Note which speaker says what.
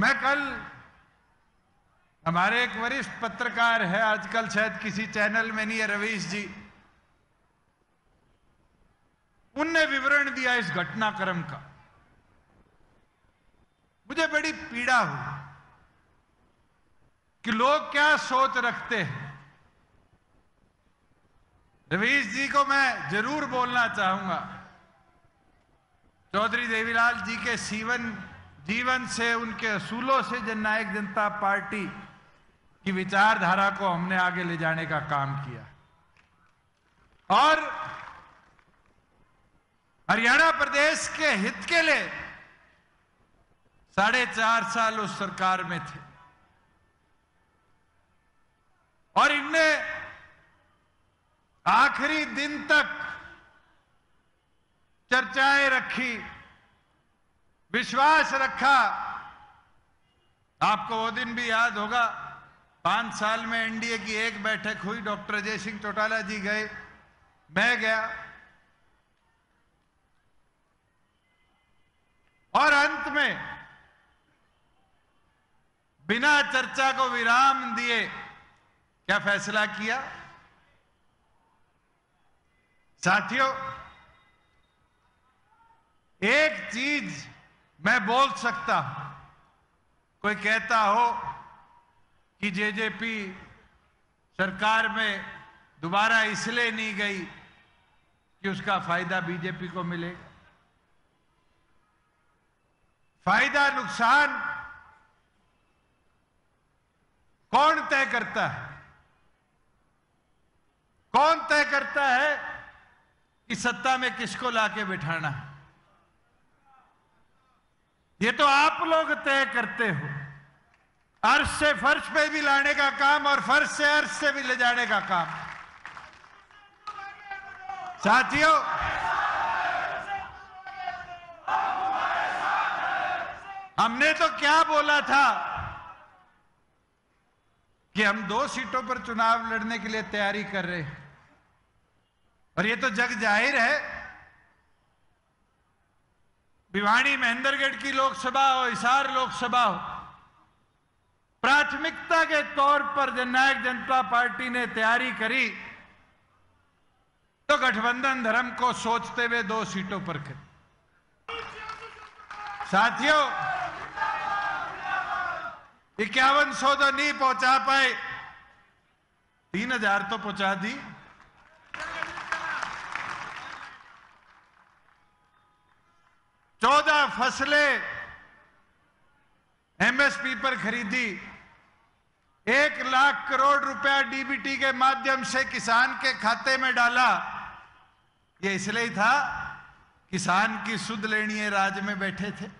Speaker 1: मैं कल, हमारे एक वरिष्ठ पत्रकार है, आजकल शायद किसी चैनल में नहीं है, रवीश जी। उनने विवरण दिया इस घटनाक्रम का। मुझे बड़ी पीड़ा हुई कि लोग क्या सोच रखते हैं। रवीश जी को मैं ज़रूर बोलना चाहूँगा। चौधरी देवीलाल जी के सीवन जीवन से, उनके असूलों से जननायक जनता पार्टी की विचारधारा को हमने आगे ले जाने का काम किया। और हरियाणा प्रदेश के हित के लिए साढ़े चार साल उस सरकार में थे। और इनने आखिरी दिन तक चर्चाएँ रखी विश्वास रखा। आपको वो दिन भी याद होगा, पाँच साल में एनडीए की एक बैठक हुई, डॉक्टर अजय सिंह चौटाला जी गए। मैं गया। और अंत में, बिना चर्चा को विराम दिए, क्या फैसला किया? साथियों, एक चीज़ मैं बोल सकता हूँ। कोई कहता हो कि जेजेपी सरकार में दोबारा इसलिए नहीं गई कि उसका फ़ायदा बीजेपी को मिलेगा? फ़ायदा, नुकसान कौन तय करता है? कौन तय करता है कि सत्ता में किसको लाके बिठाना है? ये तो आप लोग तय करते हो। अर्श से फर्श पे भी लाने का काम और फर्श से अर्श से भी ले जाने का काम। साथियों, हमने तो क्या बोला था कि हम दो सीटों पर चुनाव लड़ने के लिए तैयारी कर रहे हैं। और ये तो जग ज़ाहिर है भिवाड़ी महेंद्रगढ़ की लोकसभा हो, हिसार लोकसभा हो, प्राथमिकता के तौर पर जननायक जनता पार्टी ने तैयारी करी तो गठबंधन धर्म को सोचते हुए दो सीटों पर करी साथियों, इक्यावन सौ तो नहीं पहुँचा पाए, तीन हज़ार तो पहुँचा दी। चौदह फ़सलें एमएसपी पर खरीदी। एक लाख करोड़ रुपया डीबीटी के माध्यम से किसान के खाते में डाला। ये इसलिए था, किसान की सुध लेनी राज में बैठे थे।